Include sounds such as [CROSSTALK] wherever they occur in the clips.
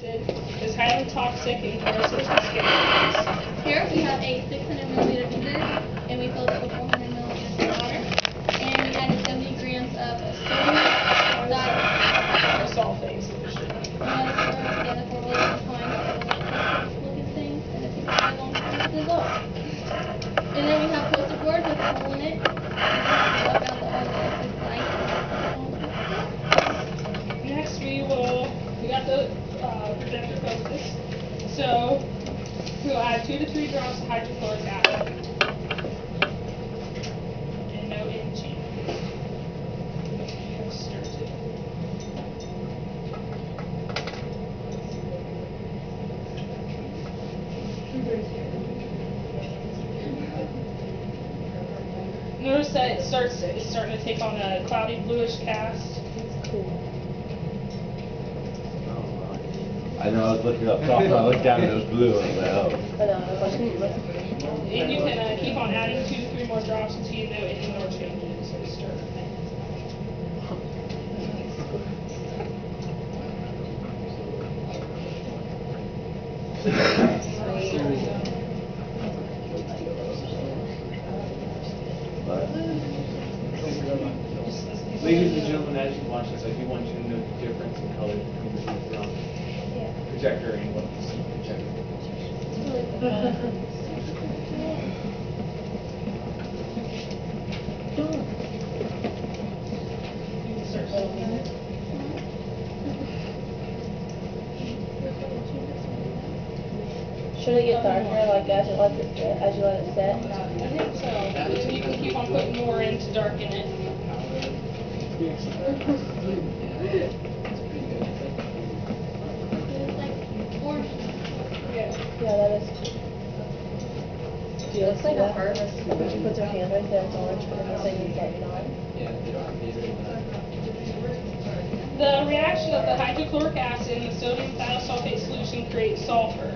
acid is highly toxic and corrosive to skin cells. Here we have a 600 milliliter beaker, and we filled it with 400 milliliters of water, and we added 70 grams of sodium di- Sulfate solution. Another stir together for a really long time, so looking things, and it takes a very long time to dissolve. And then we have poster board with a hole in it. Rub out the all the excess light. Next, we will, we got the uh, projector focus. So, we'll add two to three drops of hydrochloric acid. And no it. Notice that it starts, it's starting to take on a cloudy bluish cast. I know, I was looking up top, and I looked down and it was blue, and I was like, oh. And you can uh, keep on adding two to three more drops until you know any more changes. So stir. Ladies and gentlemen, as you watch this, I do want you to note the difference in color between the two from projector and what you see projector. You can start stirring. Should it get darker, like as you let it, as you let it set? I think so. And you can keep on putting more in to darken it. [LAUGHS] It's like orange. Yeah. Yeah, that is. Do you she puts her hand right there, it's orange, the like reaction of the hydrochloric acid and the sodium thiosulfate solution creates sulfur,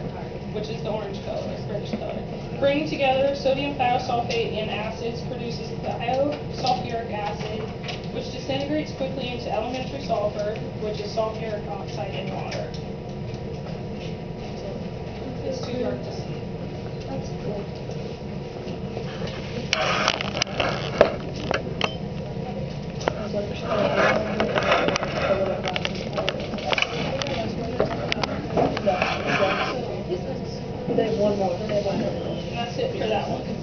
which is the orange color, color. Bringing together sodium thiosulfate and acids produces thiosulfuric acid, which disintegrates quickly into elementary sulfur, which is sulfur dioxide in water. It's too dark to see. they have one more. One more. That's it for that one.